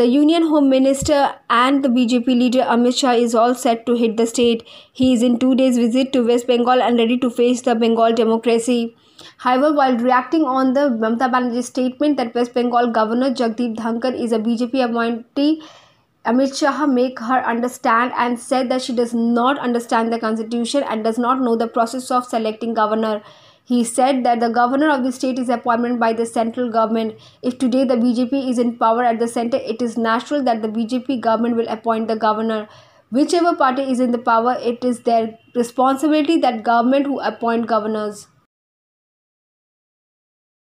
The Union Home Minister and the BJP leader Amit Shah is all set to hit the state. He is in two days visit to West Bengal and ready to face the Bengal democracy. However, while reacting on the Mamata Banerjee statement that West Bengal Governor Jagdeep Dhankhar is a BJP appointee, Amit Shah make her understand and said that she does not understand the constitution and does not know the process of selecting governor. He said that the governor of the state is appointed by the central government. If today the BJP is in power at the center, it is natural that the BJP government will appoint the governor. Whichever party is in the power, it is their responsibility that government who appoint governors.